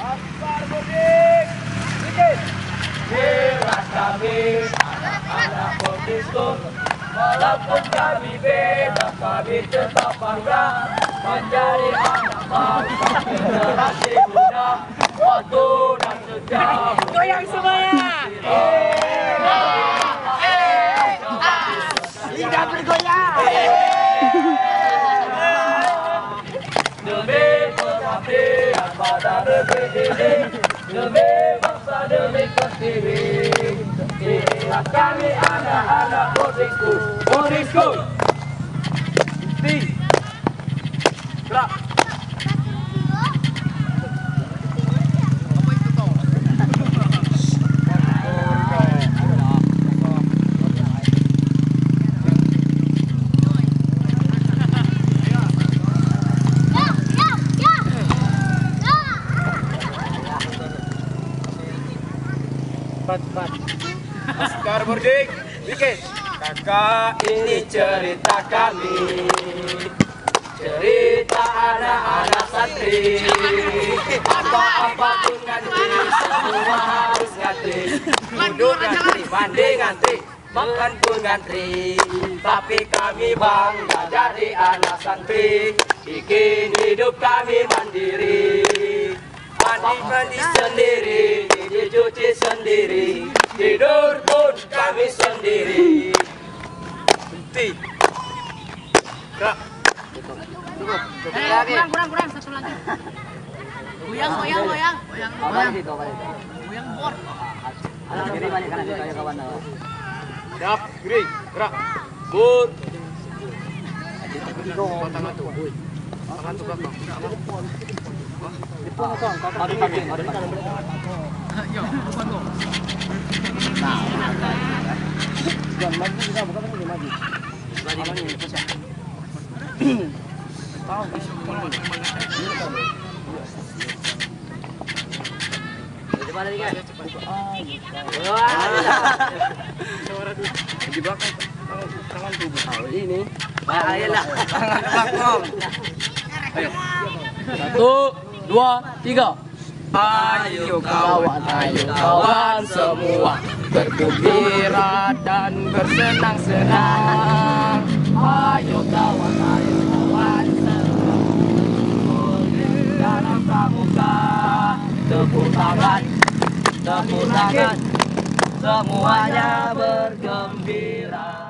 Aspar mudik. Sedikit. Jelas kami anak-anak Bodisku Walaupun kami beda, kami tetap bangga Menjadi anak bangsa generasi muda Waktu dan sejak Goyang semuanya. Lidah bergoyang. Demi pada negeri ini Demi bangsa, demi Inilah kami anak-anak Bodisku Bodisku Di Gerak Askar Burdik, bikin. Kakak ini cerita kami, cerita anak-anak santri. Apa-apapun ngantri, semua harus ngantri. Mundur ngantri, mandi ngantri, makan pun ngantri. Tapi kami bangga jadi anak santri, bikin hidup kami mandiri. Mandi mandi sendiri, cuci sendiri, tidur pun kami sendiri. Berhenti. Gerak. Eh, kurang, kurang, kurang. Satu lagi. Goyang, goyang, goyang. Goyang, goyang. Goyang bor. Siap, kiri, gerak. Bur. Tangan tuh. Tangan tuh belakang. Ayolah Satu, dua, tiga. Ayo kawan, ayo kawan semua. Bergembira dan bersenang-senang. Ayo kawan, ayo kawan semua. Dalam pramuka Tepuk tangan Tepuk tangan. Semuanya bergembira